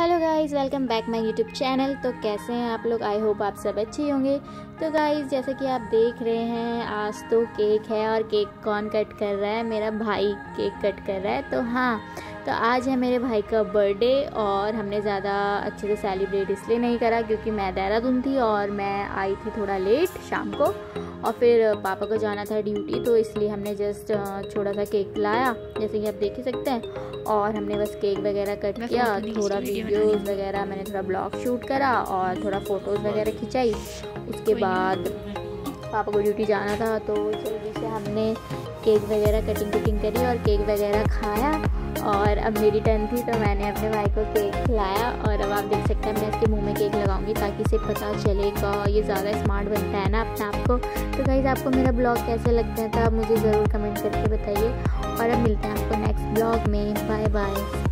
Hello guys, welcome back my YouTube channel. तो कैसे हैं आप लोग? आई होप आप सब अच्छे होंगे। तो गाइस, जैसे कि आप देख रहे हैं, आज तो केक है और केक कौन कट कर रहा है? मेरा भाई केक कट कर रहा है। तो हाँ तो आज है मेरे भाई का बर्थडे और हमने ज़्यादा अच्छे से सेलिब्रेट इसलिए नहीं करा क्योंकि मैं देहरादून थी और मैं आई थी थोड़ा लेट शाम को और फिर पापा को जाना था ड्यूटी तो इसलिए हमने जस्ट छोटा सा केक लाया जैसे कि आप देख ही सकते हैं। और हमने बस केक वगैरह कट किया थोड़ा वीडियोस वगैरह मैंने थोड़ा ब्लॉग शूट करा और थोड़ा फ़ोटोज़ वगैरह खिंचाई। उसके बाद पापा को ड्यूटी जाना था तो जल्दी से हमने केक वगैरह कटिंग कटिंग करी और केक वगैरह खाया। और अब मेरी टर्न थी तो मैंने अपने भाई को केक खिलाया और अब आप देख सकते हैं मैं इसके मुँह में केक लगाऊँगी ताकि इसे पता चलेगा ये ज़्यादा स्मार्ट बनता है ना अपने आप को। तो गाइज़ आपको मेरा ब्लॉग कैसे लगता है तो आप मुझे ज़रूर कमेंट करके बताइए और अब मिलते हैं आपको नेक्स्ट ब्लॉग में। Bye bye